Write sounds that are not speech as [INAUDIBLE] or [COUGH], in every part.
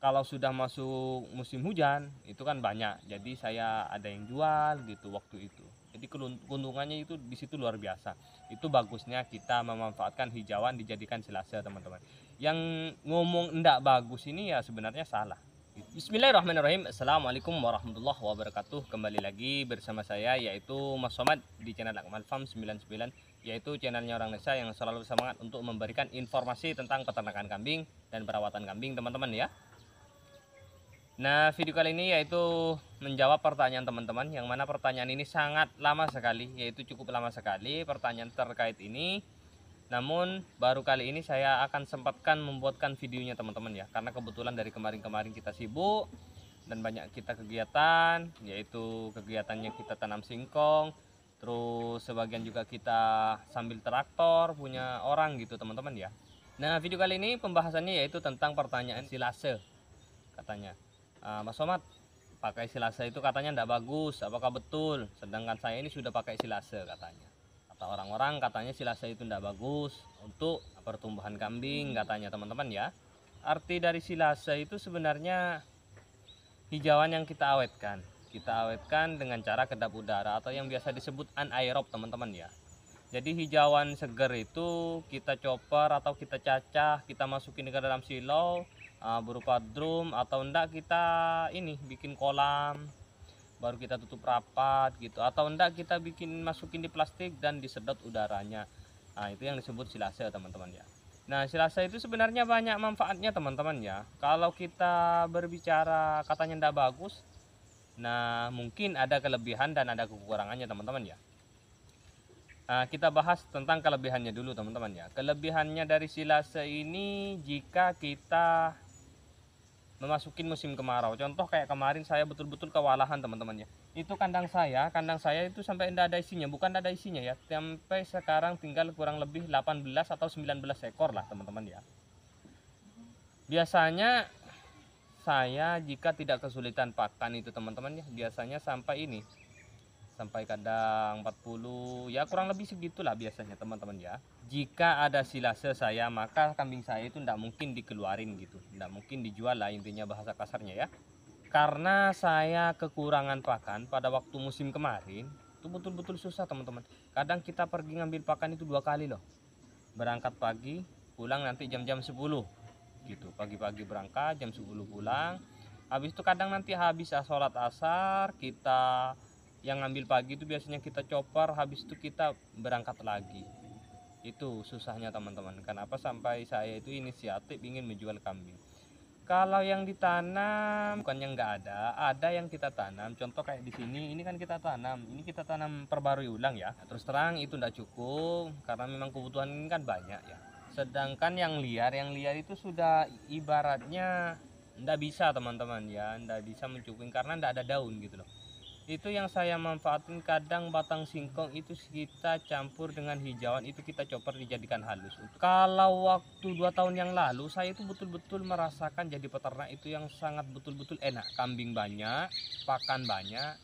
kalau sudah masuk musim hujan itu kan banyak. Jadi saya ada yang jual gitu waktu itu. Jadi keuntungannya itu di situ luar biasa. Itu bagusnya kita memanfaatkan hijauan dijadikan silase teman-teman. Yang ngomong enggak bagus ini ya sebenarnya salah. Bismillahirrahmanirrahim. Assalamualaikum warahmatullahi wabarakatuh. Kembali lagi bersama saya yaitu Mas Somad di channel Akmal Farm 99 Yaitu channelnya orang desa yang selalu semangat untuk memberikan informasi tentang peternakan kambing dan perawatan kambing teman-teman ya Nah video kali ini yaitu menjawab pertanyaan teman-teman Yang mana pertanyaan ini sangat lama sekali Yaitu cukup lama sekali pertanyaan terkait ini. Namun baru kali ini saya akan sempatkan membuatkan videonya teman-teman ya. Karena kebetulan dari kemarin-kemarin kita sibuk Dan banyak kita kegiatan Yaitu kegiatannya kita tanam singkong Terus sebagian juga kita sambil traktor punya orang gitu teman-teman ya. Nah video kali ini pembahasannya yaitu tentang pertanyaan silase Katanya "Ah, Mas Somad pakai silase itu katanya tidak bagus. Apakah betul? Sedangkan saya ini sudah pakai silase katanya. Kata orang-orang katanya silase itu tidak bagus untuk pertumbuhan kambing katanya teman-teman ya. Arti dari silase itu sebenarnya hijauan yang kita awetkan. Kita awetkan dengan cara kedap udara atau yang biasa disebut anaerob teman-teman ya. Jadi hijauan seger itu kita chopper atau kita cacah kita masukin ke dalam silau uh, berupa drum atau enggak kita ini bikin kolam baru kita tutup rapat gitu. Atau enggak kita bikin masukin di plastik dan disedot udaranya. Nah itu yang disebut silase teman-teman ya. Nah silase itu sebenarnya banyak manfaatnya teman-teman ya. Kalau kita berbicara katanya enggak bagus nah mungkin ada kelebihan dan ada kekurangannya teman-teman ya. Nah, kita bahas tentang kelebihannya dulu teman-teman ya. Kelebihannya dari silase ini jika kita memasukin musim kemarau. Contoh kayak kemarin saya betul-betul kewalahan teman-teman ya. Itu kandang saya, kandang saya itu sampai tidak ada isinya, bukan tidak ada isinya ya. Sampai sekarang tinggal kurang lebih 18 atau 19 ekor lah teman-teman ya. Biasanya saya jika tidak kesulitan pakan itu teman-teman ya, biasanya sampai ini sampai kadang 40 ya kurang lebih segitulah biasanya teman-teman ya. Jika ada silase saya maka kambing saya itu tidak mungkin dikeluarin gitu. Tidak mungkin dijual lah intinya bahasa kasarnya ya. Karena saya kekurangan pakan pada waktu musim kemarin itu betul-betul susah teman-teman. Kadang kita pergi ngambil pakan itu dua kali loh. Berangkat pagi pulang nanti jam-jam 10 gitu pagi-pagi berangkat jam 10 pulang. Habis itu kadang nanti habis sholat asar kita yang ngambil pagi itu biasanya kita chopper habis itu kita berangkat lagi. Itu susahnya teman-teman. Kenapa sampai saya itu inisiatif ingin menjual kambing? Kalau yang ditanam bukan yang nggak ada ada yang kita tanam. Contoh kayak di sini ini kan kita tanam. Ini kita tanam perbarui ulang ya. Terus terang itu tidak cukup karena memang kebutuhan ini kan banyak ya. Sedangkan yang liar yang liar itu sudah ibaratnya tidak bisa teman-teman ya. Tidak bisa mencukupi karena tidak ada daun gitu loh itu yang saya manfaatin kadang batang singkong itu kita campur dengan hijauan itu kita chopper dijadikan halus. Kalau waktu dua tahun yang lalu saya itu betul-betul merasakan jadi peternak itu yang sangat betul-betul enak. Kambing banyak pakan banyak.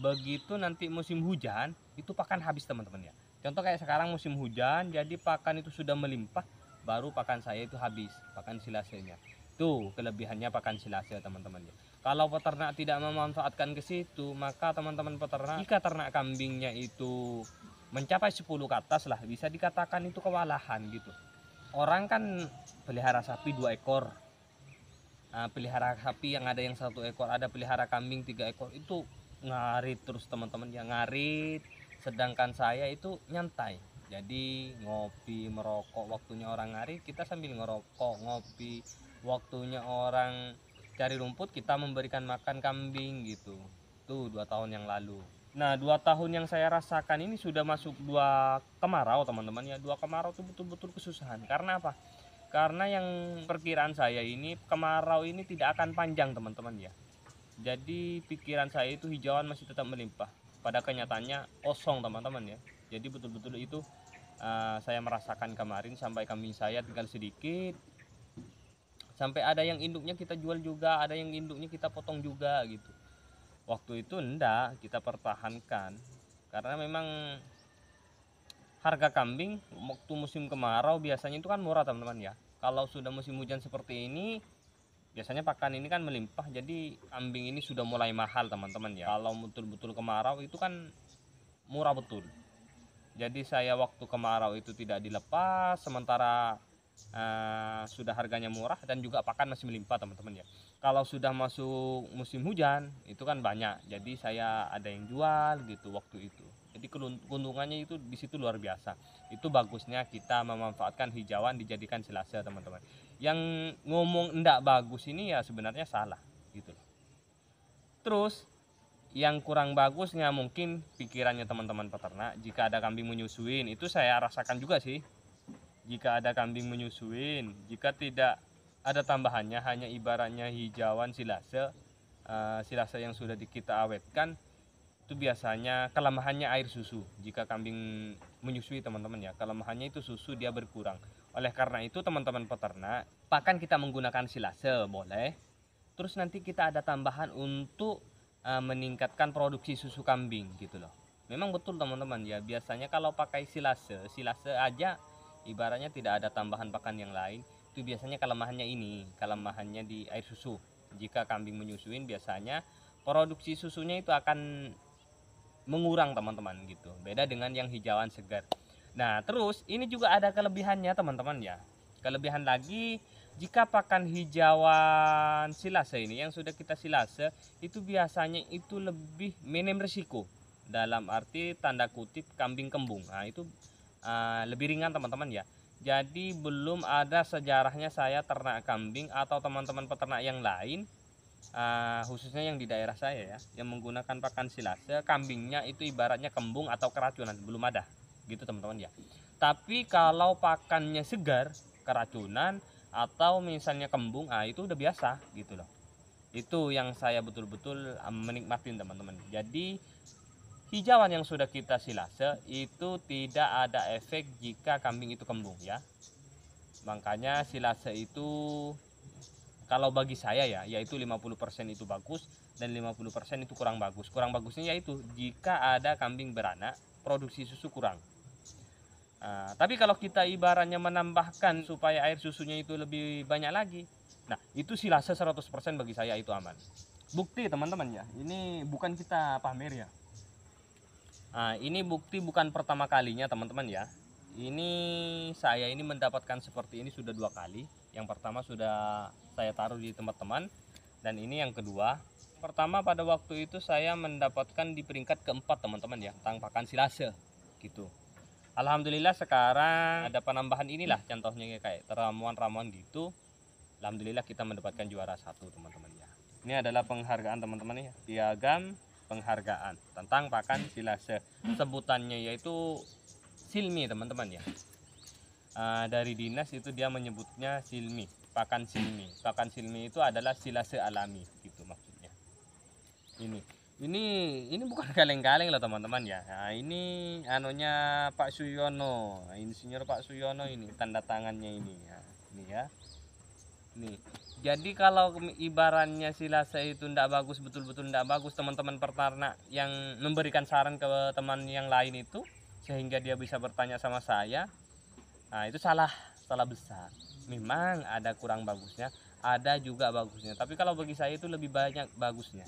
Begitu nanti musim hujan itu pakan habis teman-teman ya. Contoh kayak sekarang musim hujan jadi pakan itu sudah melimpah baru pakan saya itu habis pakan silasenya. Tuh kelebihannya pakan silase teman-teman ya kalau peternak tidak memanfaatkan ke situ maka teman-teman peternak jika ternak kambingnya itu mencapai 10 ke atas lah bisa dikatakan itu kewalahan gitu. Orang kan pelihara sapi dua ekor. Nah, pelihara sapi yang ada yang satu ekor ada pelihara kambing tiga ekor itu ngarit terus teman-teman ya ngarit. Sedangkan saya itu nyantai. Jadi ngopi merokok waktunya orang ngarit kita sambil ngerokok ngopi. Waktunya orang cari rumput kita memberikan makan kambing gitu. Tuh dua tahun yang lalu. Nah dua tahun yang saya rasakan ini sudah masuk dua kemarau teman-teman. Ya dua kemarau itu betul-betul kesusahan. Karena apa? Karena yang perkiraan saya ini kemarau ini tidak akan panjang teman-teman ya. Jadi pikiran saya itu hijauan masih tetap melimpah. Pada kenyataannya kosong teman-teman ya. Jadi betul-betul itu uh, saya merasakan kemarin sampai kambing saya tinggal sedikit sampai ada yang induknya kita jual juga ada yang induknya kita potong juga gitu. Waktu itu enggak kita pertahankan. Karena memang harga kambing waktu musim kemarau biasanya itu kan murah teman-teman ya. Kalau sudah musim hujan seperti ini biasanya pakan ini kan melimpah jadi kambing ini sudah mulai mahal teman-teman ya. Kalau betul-betul kemarau itu kan murah betul. Jadi saya waktu kemarau itu tidak dilepas sementara uh, sudah harganya murah dan juga pakan masih melimpah teman-teman ya. Kalau sudah masuk musim hujan itu kan banyak. Jadi saya ada yang jual gitu waktu itu. Jadi keuntungannya itu di situ luar biasa. Itu bagusnya kita memanfaatkan hijauan dijadikan silase teman-teman. Yang ngomong ndak bagus ini ya sebenarnya salah gitu terus yang kurang bagusnya mungkin pikirannya teman-teman peternak. Jika ada kambing menyusuin itu saya rasakan juga sih jika ada kambing menyusuin jika tidak ada tambahannya hanya ibaratnya hijauan silase uh, silase yang sudah kita awetkan itu biasanya kelemahannya air susu jika kambing menyusui teman-teman ya kelemahannya itu susu dia berkurang oleh karena itu teman-teman peternak, pakan kita menggunakan silase boleh. Terus nanti kita ada tambahan untuk uh, meningkatkan produksi susu kambing gitu loh. Memang betul teman-teman ya, biasanya kalau pakai silase, silase aja ibaratnya tidak ada tambahan pakan yang lain, itu biasanya kelemahannya ini, kelemahannya di air susu. Jika kambing menyusuin biasanya produksi susunya itu akan mengurang teman-teman gitu. Beda dengan yang hijauan segar. Nah, terus ini juga ada kelebihannya teman-teman ya. Kelebihan lagi jika pakan hijauan silase ini yang sudah kita silase itu biasanya itu lebih minim risiko dalam arti tanda kutip kambing kembung. Nah, itu uh, lebih ringan teman-teman ya. Jadi belum ada sejarahnya saya ternak kambing atau teman-teman peternak yang lain uh, khususnya yang di daerah saya ya yang menggunakan pakan silase kambingnya itu ibaratnya kembung atau keracunan belum ada. Gitu teman-teman ya. Tapi kalau pakannya segar keracunan atau misalnya kembung ah itu udah biasa gitu loh. Itu yang saya betul-betul menikmati teman-teman. Jadi hijauan yang sudah kita silase itu tidak ada efek jika kambing itu kembung ya makanya silase itu kalau bagi saya ya yaitu 50% itu bagus dan 50% itu kurang bagus kurang bagusnya yaitu jika ada kambing beranak produksi susu kurang Nah, tapi kalau kita ibaratnya menambahkan supaya air susunya itu lebih banyak lagi, nah itu silase 100% bagi saya itu aman. Bukti teman-teman ya, ini bukan kita pamer ya. Nah, ini bukti bukan pertama kalinya teman-teman ya. Ini saya ini mendapatkan seperti ini sudah dua kali. Yang pertama sudah saya taruh di tempat teman dan ini yang kedua. Pertama pada waktu itu saya mendapatkan di peringkat keempat teman-teman ya tentang pakan silase gitu. Alhamdulillah sekarang ada penambahan inilah contohnya kayak ramuan-ramuan gitu. Alhamdulillah kita mendapatkan juara satu teman-teman ya. Ini adalah penghargaan teman-teman ya. Piagam penghargaan tentang pakan silase. Sebutannya yaitu silmi teman-teman ya. Uh, dari dinas itu dia menyebutnya silmi, pakan silmi. Pakan silmi itu adalah silase alami gitu maksudnya. Ini ini ini bukan [LAUGHS] kaleng-kaleng loh teman-teman ya nah, ini anunya Pak Suyono insinyur Pak Suyono ini tanda tangannya ini ya ini ya nih jadi kalau ibarannya silase itu tidak bagus betul-betul tidak bagus teman-teman peternak yang memberikan saran ke teman yang lain itu sehingga dia bisa bertanya sama saya nah itu salah salah besar. Memang ada kurang bagusnya ada juga bagusnya. Tapi kalau bagi saya itu lebih banyak bagusnya.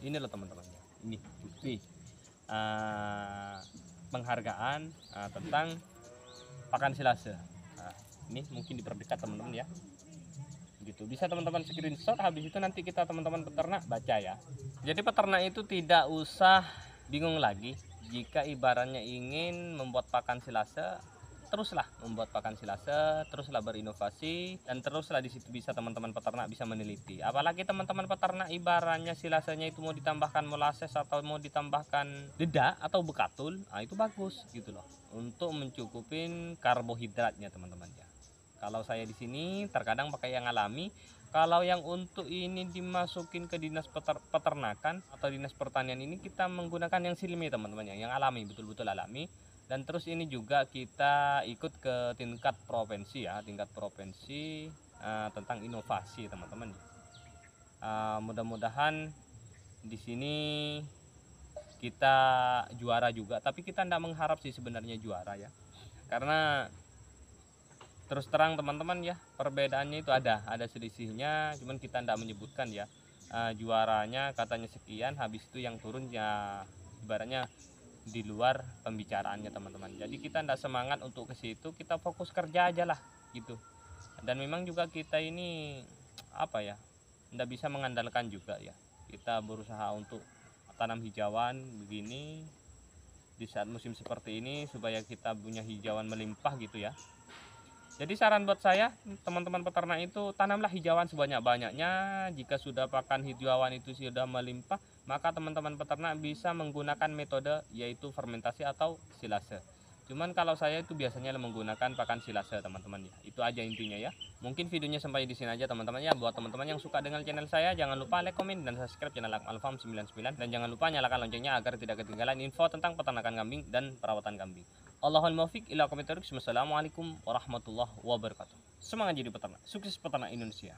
Ini loh teman-teman. Ini bukti uh, penghargaan uh, tentang pakan silase nah, ini mungkin diperdekat teman-teman ya gitu bisa teman-teman screenshot habis itu nanti kita teman-teman peternak baca ya jadi peternak itu tidak usah bingung lagi jika ibaratnya ingin membuat pakan silase teruslah membuat pakan silase, teruslah berinovasi dan teruslah di situ bisa teman-teman peternak bisa meneliti. Apalagi teman-teman peternak ibaratnya silasenya itu mau ditambahkan molases atau mau ditambahkan dedak atau bekatul, nah itu bagus gitu loh untuk mencukupin karbohidratnya teman-teman ya. Kalau saya di sini terkadang pakai yang alami, kalau yang untuk ini dimasukin ke dinas peter peternakan atau dinas pertanian ini kita menggunakan yang silmi teman-teman ya, yang alami betul-betul alami. Dan terus ini juga kita ikut ke tingkat provinsi ya tingkat provinsi uh, tentang inovasi teman-teman. Uh, mudah-mudahan di sini kita juara juga. Tapi kita tidak mengharap sih sebenarnya juara ya. Karena terus terang teman-teman ya perbedaannya itu ada. Ada selisihnya cuman kita tidak menyebutkan ya. Eh, juaranya katanya sekian habis itu yang turun ya ibaratnya di luar pembicaraannya teman-teman. Jadi kita tidak semangat untuk ke situ kita fokus kerja aja lah gitu. Dan memang juga kita ini apa ya tidak bisa mengandalkan juga ya. Kita berusaha untuk tanam hijauan begini di saat musim seperti ini supaya kita punya hijauan melimpah gitu ya jadi saran buat saya teman-teman peternak itu tanamlah hijauan sebanyak-banyaknya. Jika sudah pakan hijauan itu sudah melimpah maka teman-teman peternak bisa menggunakan metode yaitu fermentasi atau silase. Cuman kalau saya itu biasanya menggunakan pakan silase teman-teman. Ya itu aja intinya ya. Mungkin videonya sampai di sini aja teman-teman ya. Buat teman-teman yang suka dengan channel saya jangan lupa like komen dan subscribe channel Alfarm 99 dan jangan lupa nyalakan loncengnya agar tidak ketinggalan info tentang peternakan kambing dan perawatan kambing Allahul muwaffiq ila Assalamualaikum warahmatullahi wabarakatuh. Semangat jadi peternak. Sukses peternak Indonesia.